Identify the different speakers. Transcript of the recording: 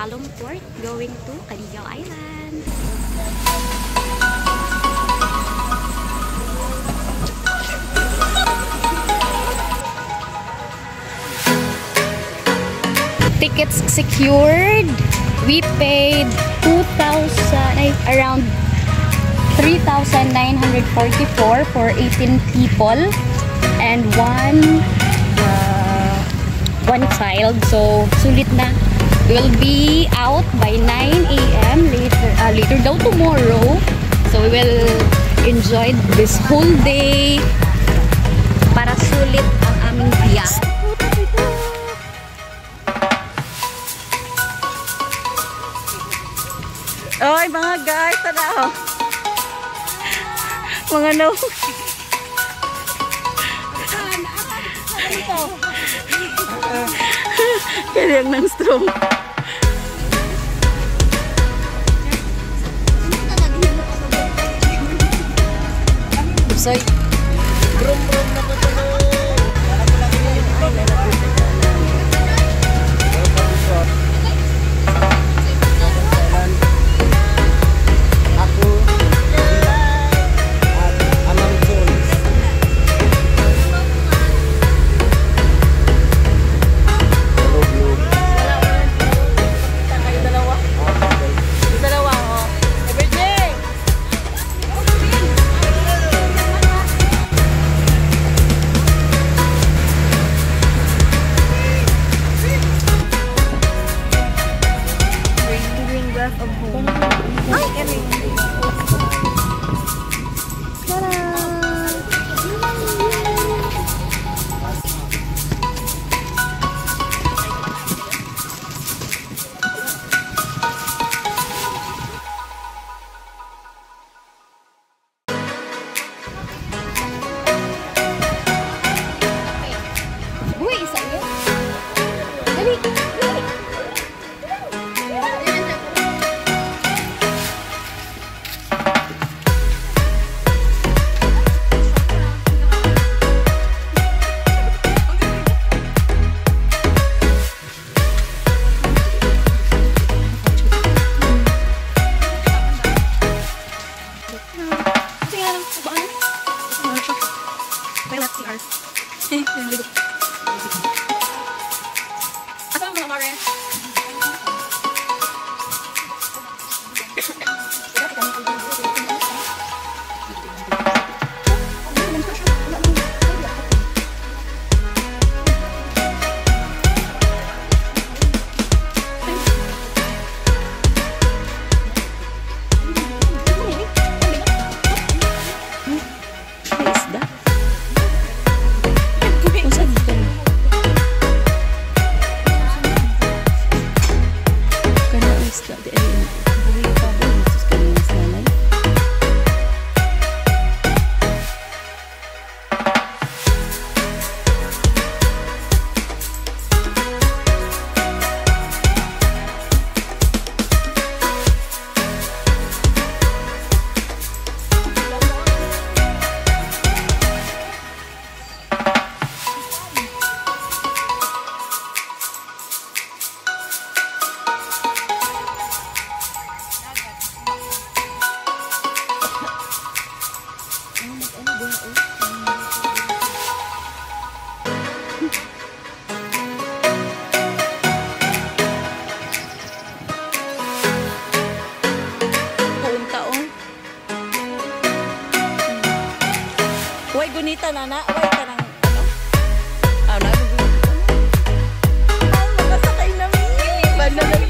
Speaker 1: slalom port going to Canigao Island. Tickets secured. We paid 2,000, around 3,944 for 18 people and one one child. So, sulit na. We'll be out by 9 a.m. later, uh, later daw tomorrow. So, we will enjoy this whole day para sulit ang aming biyahe.
Speaker 2: Oy, mga guys, tanaw. Mga no. Kaya ng strong. Say, brum brum na Gunita nana, way ka ng ano? Ah, na Ah, makasakay na mi. Banda